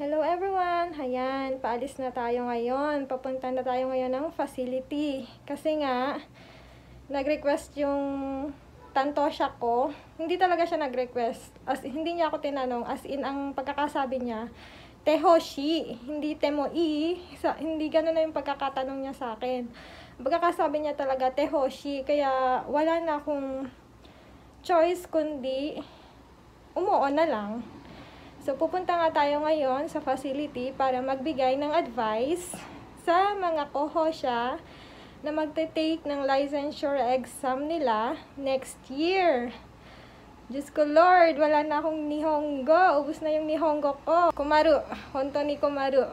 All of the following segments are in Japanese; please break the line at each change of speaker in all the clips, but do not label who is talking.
Hello everyone! Hayan, paalis na tayo ngayon. Papunta na tayo ngayon ng facility. Kasi nga, nag-request yung tantosya ko. Hindi talaga siya nag-request. As, hindi niya ako tinanong. As in, ang pagkakasabi niya, Tehoshi, hindi Temo-i. Sa, hindi ganun na yung pagkakatanong niya sa akin. Pagkakasabi niya talaga, Tehoshi. Kaya, wala na akong choice kundi umuo na lang. So, pupunta nga tayo ngayon sa facility para magbigay ng advice sa mga kohosya na magte-take ng licensure exam nila next year. Diyos ko Lord, wala na akong nihongo. Ubus na yung nihongo ko. Kumaru. Honto ni Kumaru.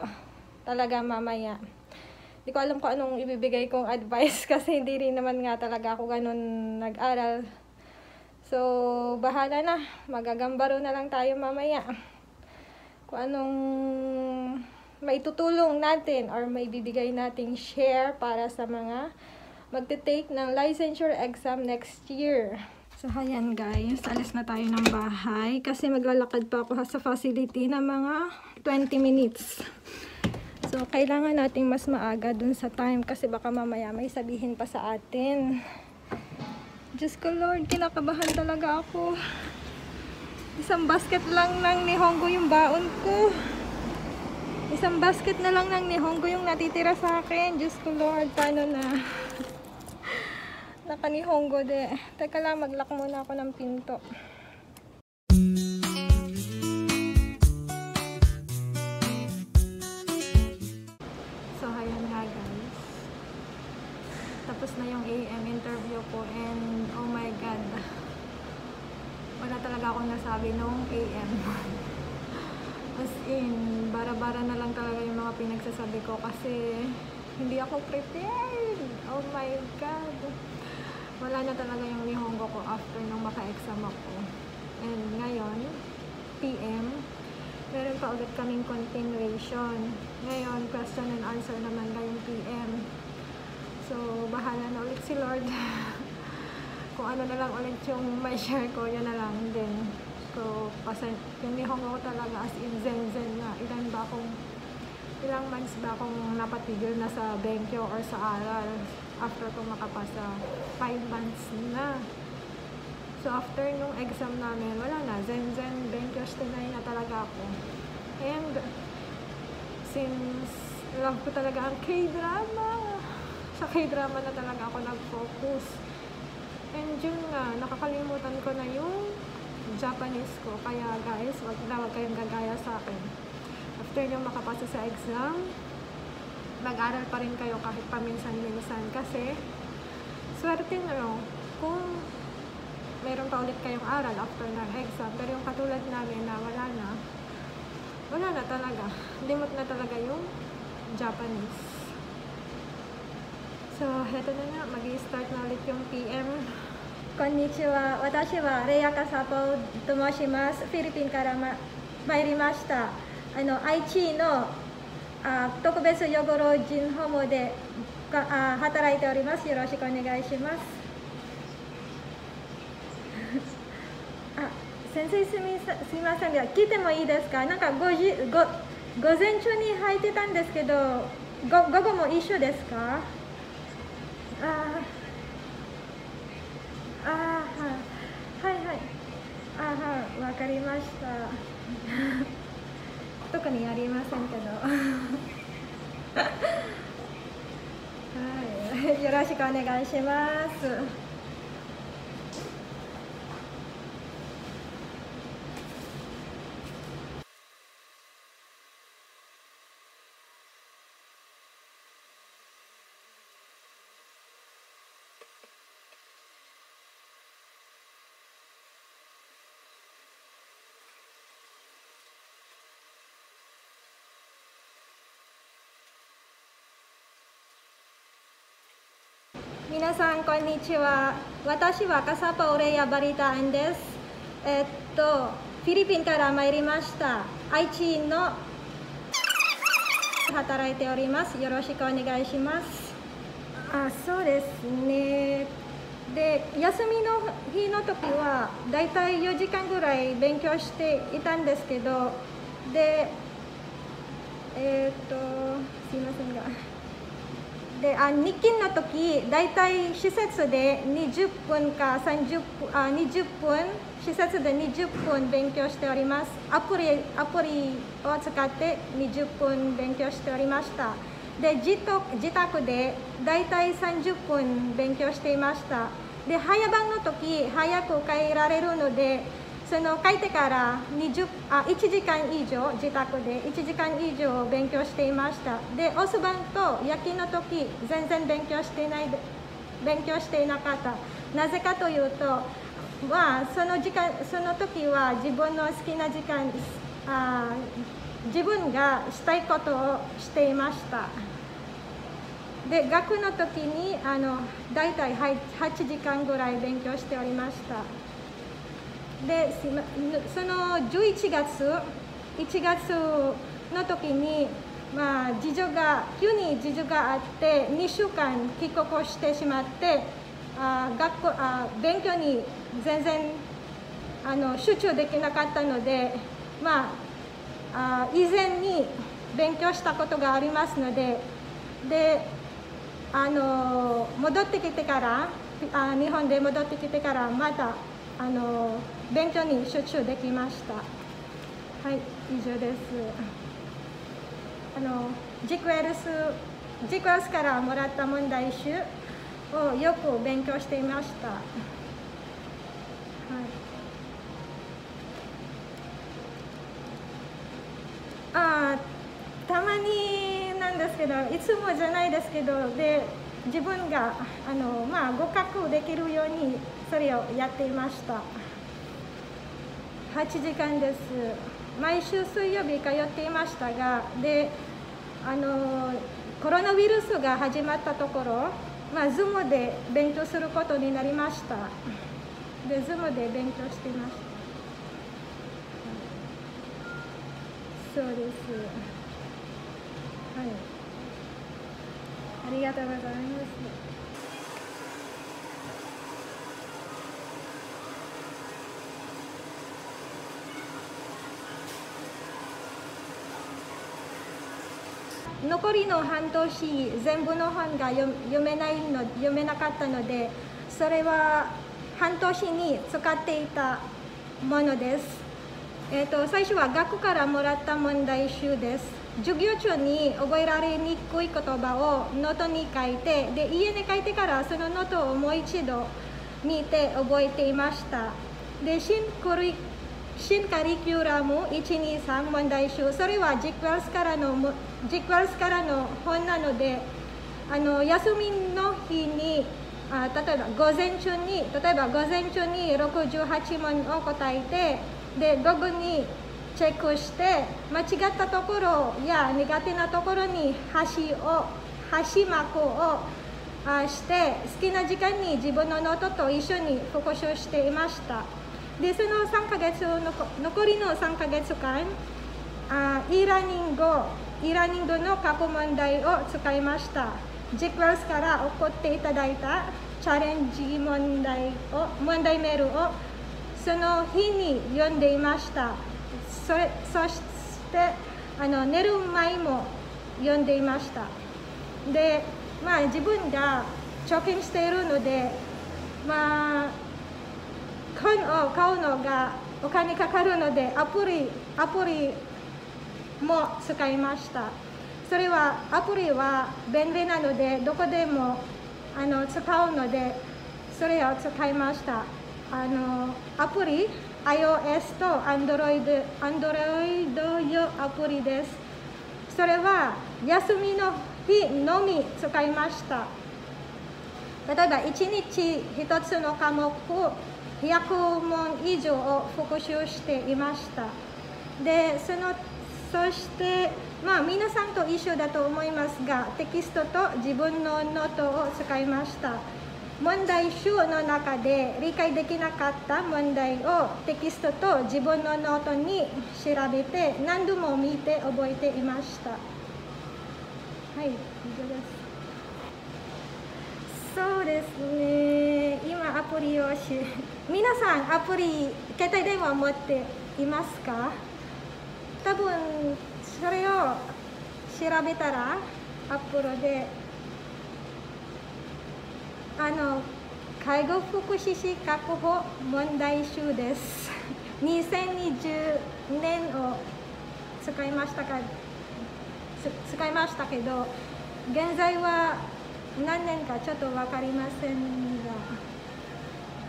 Talaga mamaya. Hindi ko alam kung anong ibibigay kong advice kasi hindi rin naman nga talaga ako ganun nag-aral. So, bahala na. Magagambaro na lang tayo mamaya kung anong maitutulong natin or may bibigay nating share para sa mga magte-take ng licensure exam next year. So, ayan guys, alis na tayo ng bahay kasi maglalakad pa ako sa facility na mga 20 minutes. So, kailangan nating mas maaga dun sa time kasi baka mamaya may sabihin pa sa atin. Diyos ko Lord, kinakabahan talaga ako. Isang basket lang ng nihongo yung baon ko. Isang basket na lang ng nihongo yung natitira sa akin. Diyos ko Lord, paano na? Nakanihongo de. Teka lang, maglock muna ako ng pinto. So, ayan nga guys. Tapos na yung AM interview ko and oh my god wala talaga akong nasabi nung AM. As in, bara-bara na lang talaga yung mga pinagsasabi ko kasi hindi ako prepared. Oh my God. Wala na talaga yung nihongo ko after nung maka-exam ako. And ngayon, PM, meron pa ulit kaming continuation. Ngayon, question and answer naman ngayong PM. So, bahala na ulit si Lord. kung ano na lang ulit yung may share ko, yun na lang din. So, pasan, yung nihongo talaga as in zen-zen na. Ilan ba akong, ilang months ba akong napatigil na sa benkyo or sa aral after ko makapasa 5 months na. So, after nung exam namin, wala na. Zen-zen, benkyo, stinay na talaga ako. And, since love ko talaga ang K-drama, sa K-drama na talaga ako nag-focus. And yun nga, nakakalimutan ko na yung Japanese ko. Kaya guys, wag na wag kayong gagaya sa akin. After nyo makapasa sa exam, mag-aral pa rin kayo kahit paminsan-minsan. Kasi, swerte nyo, kung meron pa ulit kayong aral after ng exam, pero yung katulad namin na wala na, wala na talaga. Limot na talaga yung Japanese. So, heto na nga, mag-start na ulit yung PM. Konnichiwa, watashi wa Reaka Sapo tomoshimasu. フィリピンからま参りました。あの、愛知のあ特別養護老人ホームでかあ働いております。よろしくお願いします。あ、先生すみすみませんが、聞いてもいいですか？なんかごじご午前中に入ってたんですけど、ご午後も一緒ですか？あああはい。はいはい。ああはい。わかりました。特にやりませんけど。はい。よろしくお願いします。皆さんこんにちは。私はカサパオレイヤバリタンです。えっとフィリピンから参りました。愛知の働いております。よろしくお願いします。あそうですね。で休みの日の時はだいたい4時間ぐらい勉強していたんですけどでえっ、とすいませんがであ日勤の時大体施設で20分か30分あ20分施設で20分勉強しております。アプリアプリを使って20分勉強しておりました。で自宅で大体30分勉強していました。で早番の時早く帰られるのでその帰ってから20あ1時間以上自宅で1時間以上勉強していました。で遅番と夜勤の時全然勉強していない勉強していなかった。なぜかというとまあその時間その時は自分の好きな時間あ自分がしたいことをしていました。で学の時にあの大体8時間ぐらい勉強しておりました。でその11月1月の時に、まあ、事情が急に事情があって2週間帰国してしまってあ学校あ勉強に全然あの集中できなかったので、まあ、あ以前に勉強したことがありますのでであの戻ってきてからあ日本で戻ってきてからまたあの勉強に集中できました。はい以上です。あのジクエルスジクエルスからもらった問題集をよく勉強していました、はい、あたまになんですけどいつもじゃないですけどで自分があの、まあ、合格できるようにそれをやっていました。8時間です。毎週水曜日通っていましたがであのコロナウイルスが始まったところ、まあ、Zoom で勉強することになりました。で Zoom で勉強していました。そうです。はい。ありがとうございます。残りの半年全部の本が読めないの読めなかったのでそれは半年に使っていたものです、えーと、最初は学からもらった問題集です。授業中に覚えられにくい言葉をノートに書いてで家に書いてからそのノートをもう一度見て覚えていました。で新クリ新カリキュラム123問題集それは JICWELS からのJICWELS からの本なのであの休みの日にあ例えば午前中に例えば午前中に68問を答えてで午後にチェックして間違ったところや苦手なところに端を端マークをして好きな時間に自分のノートと一緒に復習していました。でその3ヶ月残りの3ヶ月間あ e ラーニング e ラーニングの過去問題を使いました。ジクワスから送っていただいたチャレンジ問題を問題メールをその日に読んでいました。それそしてあの寝る前も読んでいました。でまあ自分が貯金しているのでまあ本を買うのがお金かかるのでアプリアプリも使いました。それはアプリは便利なのでどこでもあの使うのでそれを使いました。あのアプリ iOS と Android, Android 用アプリです。それは休みの日のみ使いました。例えば1日1つの科目100問以上を復習していました。でそのそしてまあ皆さんと一緒だと思いますがテキストと自分のノートを使いました。問題集の中で理解できなかった問題をテキストと自分のノートに調べて何度も見て覚えていました。はい以上です。そうですね。今アプリをし皆さんアプリ携帯電話持っていますか？多分それを調べたらアップルであの介護福祉士確保問題集です。2020年を使いましたか使いましたけど現在は何年かちょっと分かりませんが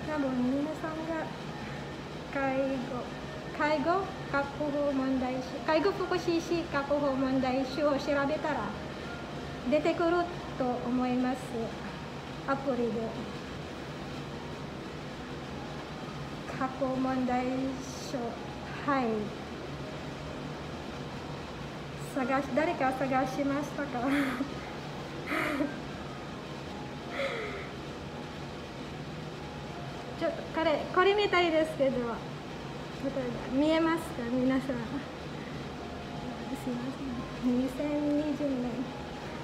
多分皆さんが介護介護確保問題介護福祉士確保問題集を調べたら出てくると思います。アプリで。過去問題書。はい。探し誰か探しましたかちょこれこれみたいですけど見えますか？皆さんすいません2020年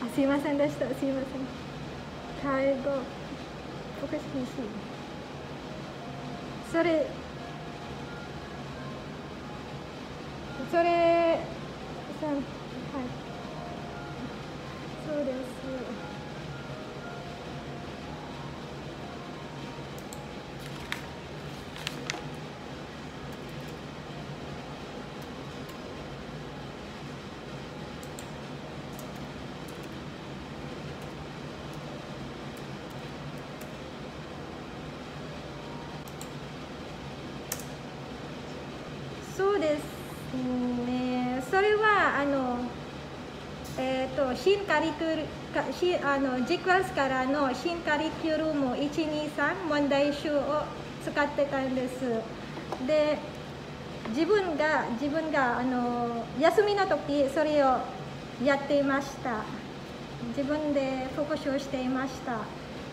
あすいません。でしたすいません。介護。福祉士それそれさはい。そうですそうですねそれはあのえーと、新カリキュルあの G クラスからの新カリキュルム123問題集を使ってたんです。で自分が自分があの休みの時それをやっていました。自分で復習していました。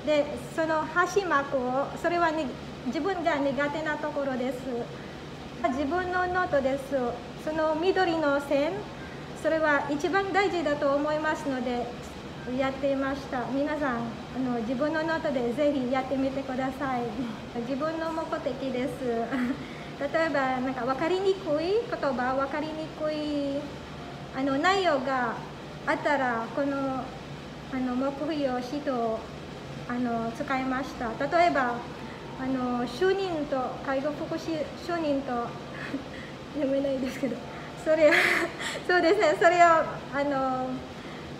でその端幕をそれは、ね、自分が苦手なところです。自分のノートです。その緑の線それは一番大事だと思いますのでやっていました。皆さんあの自分のノートでぜひやってみてください。自分の目的です。例えばなんか分かりにくい言葉分かりにくいあの内容があったらこのあの目標を指導あの使いました。例えばあの主任と介護福祉主任と読めないですけど。それ そうですね。それをあの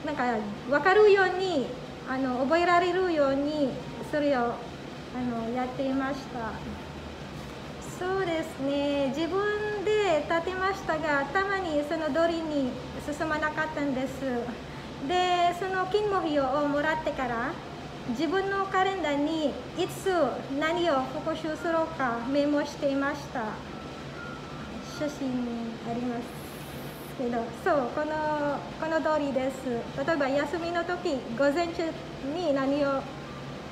なんか分かるようにあの覚えられるようにそれをあのやっていました。そうですね。自分で立てましたがたまにその通りに進まなかったんです。でその勤務費をもらってから自分のカレンダーにいつ何を復習するかメモしていました。写真ありますけどそうこのこの通りです。例えば休みの時午前中に何を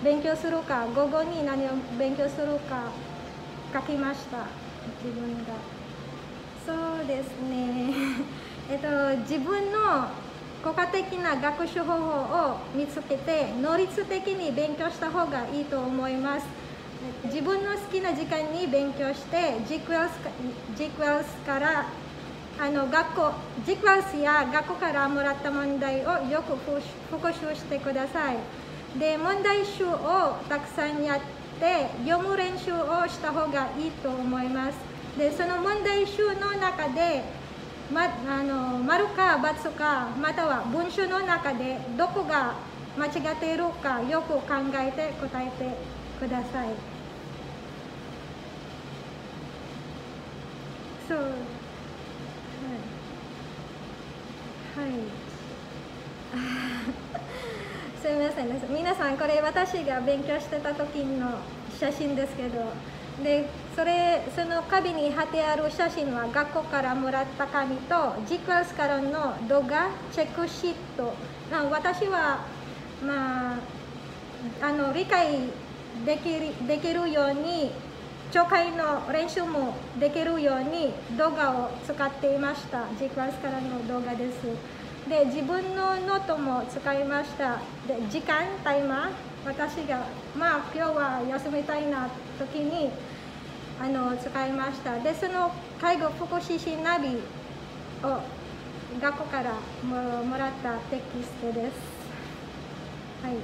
勉強するか午後に何を勉強するか書きました。自分が。そうですね。えっと自分の効果的な学習方法を見つけて能率的に勉強した方がいいと思います。自分の好きな時間に勉強して G クラス G クラスからあの学校 G クラスや学校からもらった問題をよく復習してください。で問題集をたくさんやって読む練習をした方がいいと思います。でその問題集の中でま、あの丸か×かまたは文章の中でどこが間違っているかよく考えて答えてください。そう。はい。はい。すみませんです。皆さんこれ私が勉強してた時の写真ですけど。でそれその壁に貼ってある写真は学校からもらった紙と G クラスからの動画チェックシート私はまああの理解できるできるように聴解の練習もできるように動画を使っていました。G クラスからの動画です。で自分のノートも使いました。で時間タイマー私がまあ今日は休みたいな時にあの使いました。でその介護福祉士ナビを学校からもらったテキストです。はい。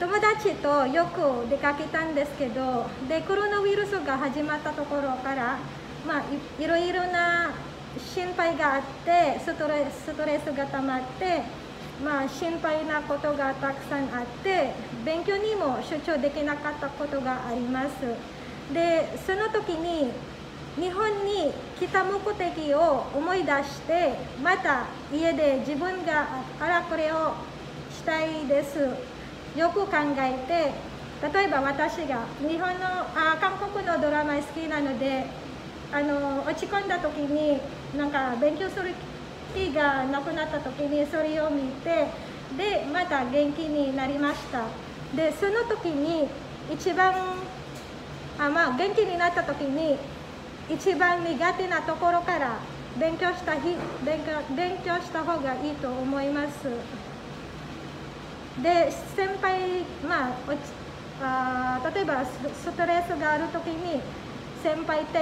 友達とよく出かけたんですけどでコロナウイルスが始まったところからまあいろいろな心配があってストレスストレスが溜まってまあ心配なことがたくさんあって勉強にも集中できなかったことがあります。でその時に日本に来た目的を思い出してまた家で自分があらこれをしたいです。よく考えて例えば私が日本のあ韓国のドラマ好きなのであの落ち込んだ時になんか勉強する気がなくなった時にそれを見てでまた元気になりました。でその時に一番あ、まあ、元気になった時に一番苦手なところから勉強した日勉強勉強した方がいいと思います。で先輩まあおちあ例えばストレスがある時に先輩た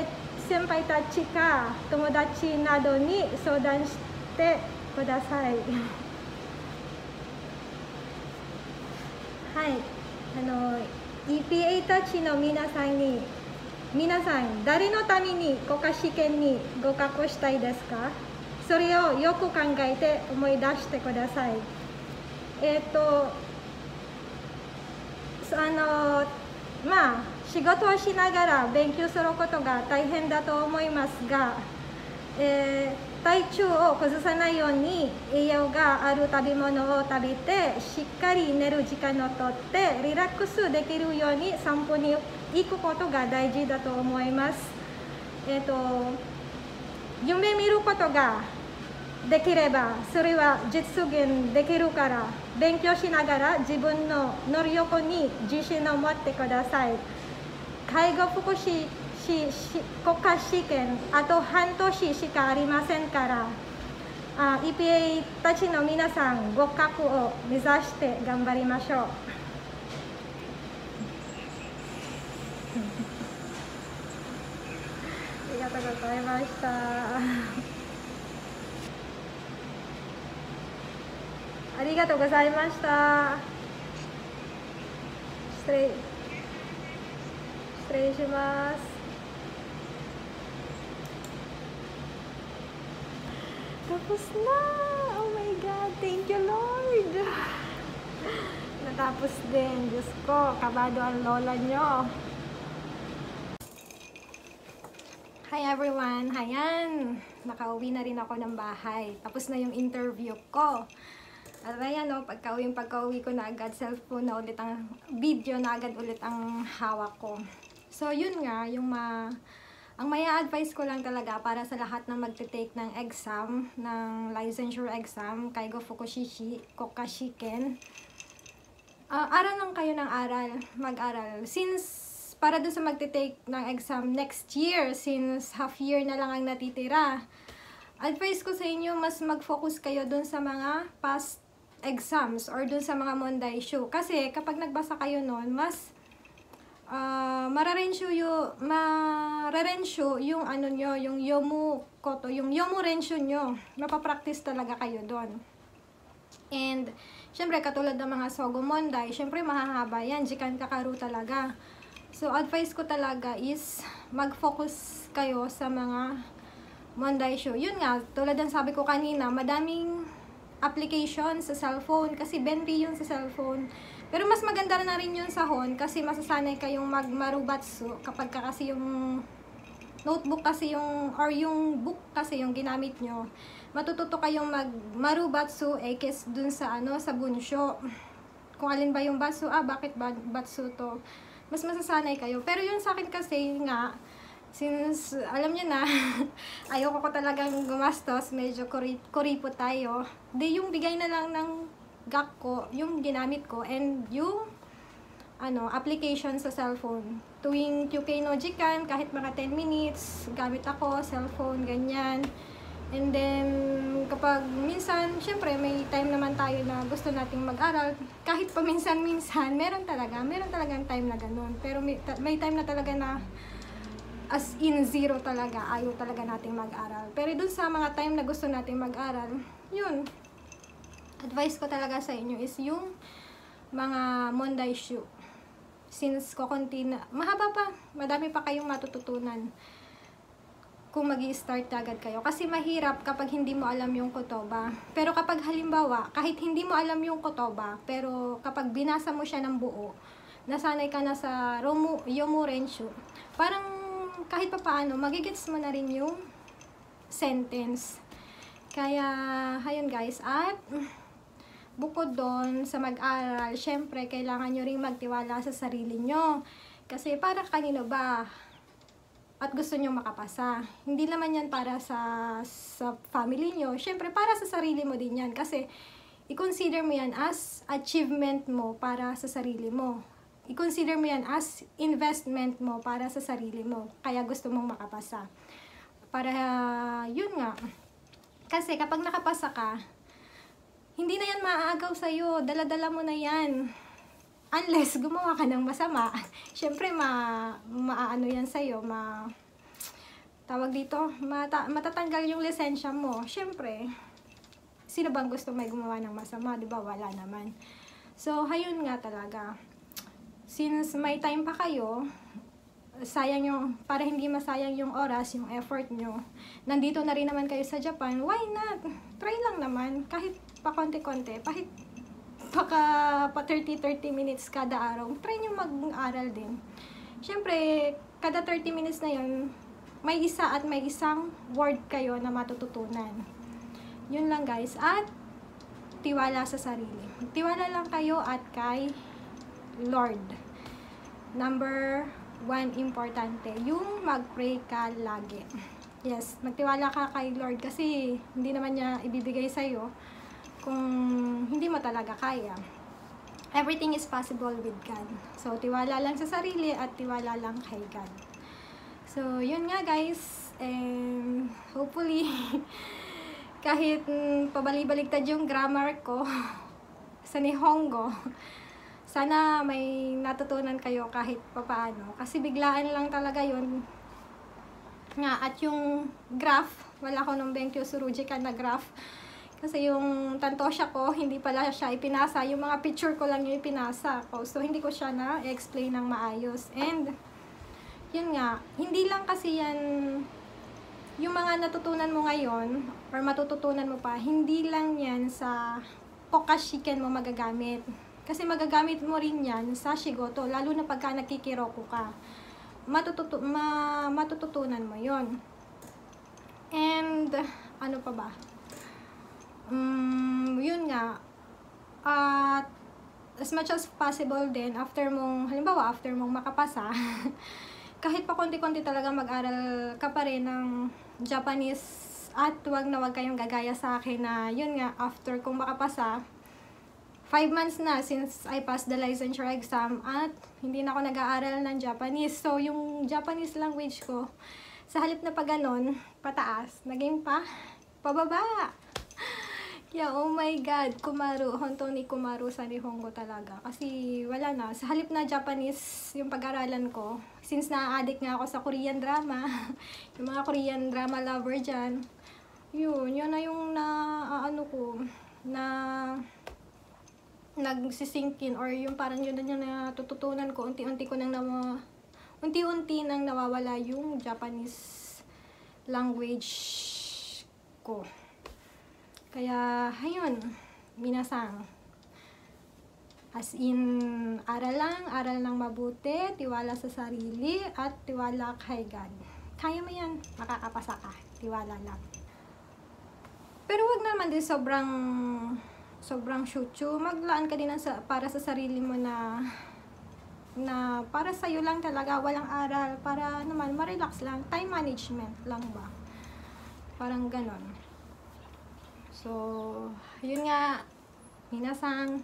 先輩たちか友達などに相談してください。はい。あの EPA たちの皆さんに皆さん誰のために国家試験に合格したいですか？それをよく考えて思い出してください。えっ、ー、とあのまあ仕事をしながら勉強することが大変だと思いますが、えー、体調を崩さないように栄養がある食べ物を食べてしっかり寝る時間をとってリラックスできるように散歩に行くことが大事だと思います。えーと、夢見ることができればそれは実現できるから勉強しながら自分の能力に自信を持ってください介護福祉士国家試験あと半年しかありませんからあ EPA たちの皆さん合格を目指して頑張りましょうがとうございましたありがとうございました失礼失礼します Tapos na! Oh my God! Thank you, Lord! Natapos din. Diyos ko, kabado ang lola nyo. Hi everyone! Hayan! Nakauwi na rin ako ng bahay. Tapos na yung interview ko. At ayan o, pagka-uwi, pagka-uwi ko na agad, cellphone na ulit ang video na agad ulit ang hawak ko. So, yun nga, yung ma... Ang may advice ko lang talaga para sa lahat na magte-take ng exam, ng licensure exam, Kaigo Fukushishi, Kokashiken, uh, aral lang kayo ng aral, mag-aral. Since para dun sa magte-take ng exam next year, since half year na lang ang natitira, advice ko sa inyo, mas mag-focus kayo dun sa mga past exams or dun sa mga Monday show. Kasi kapag nagbasa kayo nun, mas uh, mararensyo yung mararensyo yung ano nyo, yung yomu koto, yung yomu rensyo nyo. Mapapractice talaga kayo doon. And, syempre, katulad ng mga Sogo Monday, syempre, mahahaba yan. Jikan kakaru talaga. So, advice ko talaga is, mag-focus kayo sa mga Monday show. Yun nga, tulad ng sabi ko kanina, madaming application sa cellphone. Kasi benri yun sa cellphone. Pero mas maganda na rin yung sahon kasi masasanay kayong magmarubatsu kapag ka kasi yung notebook kasi yung or yung book kasi yung ginamit nyo matututo kayong magmarubatsu eh kes dun sa ano sa bunsyo kung alin ba yung batsu ah bakit ba batsu to mas masasanay kayo pero yun sa akin kasi nga since alam niyo na ayoko ko talagang gumastos medyo kuripo tayo di yung bigay na lang ng gak ko, yung ginamit ko, and yung ano, application sa cellphone. Tuwing QK no Jikan, kahit mga 10 minutes, gamit ako, cellphone, ganyan. And then, kapag minsan, syempre, may time naman tayo na gusto nating mag-aral. Kahit pa minsan-minsan, meron talaga, meron talagang time na ganun. Pero may, may time na talaga na as in zero talaga, ayaw talaga nating mag-aral. Pero dun sa mga time na gusto nating mag-aral, yun, advice ko talaga sa inyo is yung mga Monday shoe. Since kukunti na, mahaba pa, madami pa kayong matututunan kung mag start agad kayo. Kasi mahirap kapag hindi mo alam yung kotoba. Pero kapag halimbawa, kahit hindi mo alam yung kotoba, pero kapag binasa mo siya ng buo, nasanay ka na sa Romu, Yomu Renshu, parang kahit pa paano, magigets mo na rin yung sentence. Kaya, ayun guys, at bukod doon sa mag-aral, syempre, kailangan nyo ring magtiwala sa sarili nyo. Kasi para kanino ba? At gusto nyo makapasa. Hindi naman yan para sa, sa family nyo. Syempre, para sa sarili mo din yan. Kasi, i-consider mo yan as achievement mo para sa sarili mo i-consider mo yan as investment mo para sa sarili mo. Kaya gusto mong makapasa. Para, uh, yun nga. Kasi kapag nakapasa ka, hindi na yan maaagaw sa'yo. Daladala mo na yan. Unless gumawa ka ng masama. Siyempre, ma, maaano yan sa'yo. Ma, tawag dito, mata, matatanggal yung lisensya mo. Siyempre, sino bang gusto may gumawa ng masama? Di ba Wala naman. So, hayun nga talaga since may time pa kayo, sayang yung, para hindi masayang yung oras, yung effort nyo, nandito na rin naman kayo sa Japan, why not? Try lang naman, kahit pa konti-konti, kahit baka pa 30-30 minutes kada araw, try nyo mag-aral din. Siyempre, kada 30 minutes na yun, may isa at may isang word kayo na matututunan. Yun lang guys. At, tiwala sa sarili. Tiwala lang kayo at kay Lord. Number one, importante, yung mag-pray ka lagi. Yes, magtiwala ka kay Lord kasi hindi naman niya ibibigay sa'yo kung hindi mo talaga kaya. Everything is possible with God. So, tiwala lang sa sarili at tiwala lang kay God. So, yun nga guys. And hopefully, kahit mm, pabalik-baligtad yung grammar ko sa Nihongo, sana may natutunan kayo kahit papaano. Kasi biglaan lang talaga yon Nga, at yung graph, wala ko nung Benkyo Suruji ka na graph. Kasi yung tantosya ko, hindi pala siya ipinasa. Yung mga picture ko lang yung ipinasa ko. So, hindi ko siya na-explain ng maayos. And, yun nga, hindi lang kasi yan yung mga natutunan mo ngayon or matututunan mo pa, hindi lang yan sa kokashiken mo magagamit. Kasi magagamit mo rin yan sa shigoto, lalo na pagka nakikiroko ka. Matututu ma matututunan mo yon And, ano pa ba? Um, yun nga. At, as much as possible din, after mong, halimbawa, after mong makapasa, kahit pa konti-konti talaga mag-aral ka pa rin ng Japanese at wag na wag kayong gagaya sa akin na yun nga, after kong makapasa, 5 months na since I passed the licensure exam at hindi na ako nag-aaral ng Japanese. So, yung Japanese language ko, sa halip na pa ganon, pataas, naging pa, pababa. Yeah, oh my God, Kumaru, honto ni Kumaru sa Nihongo talaga. Kasi wala na, sa halip na Japanese yung pag-aralan ko, since na-addict nga ako sa Korean drama, yung mga Korean drama lover dyan, yun, yun na yung na, uh, ano ko, na nagsisinkin or yung parang yun na yung natututunan ko, unti-unti ko nang nawa, unti-unti nang nawawala yung Japanese language ko. Kaya, ayun, minasang. As in, aral lang, aral lang mabuti, tiwala sa sarili, at tiwala kay God. Kaya mo yan, makakapasa ka, tiwala lang. Pero wag naman din sobrang sobrang shutsu, maglaan ka din sa, para sa sarili mo na na para sa iyo lang talaga, walang aral, para naman ma-relax lang, time management lang ba? Parang ganon. So, yun nga, minasang,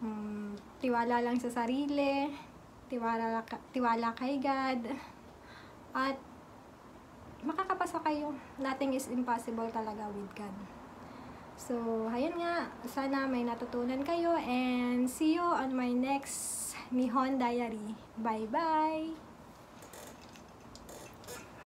um, tiwala lang sa sarili, tiwala, tiwala kay God, at makakapasa kayo. Nothing is impossible talaga with God. So, ayun nga, sana may natutunan kayo and see you on my next Nihon Diary. Bye-bye!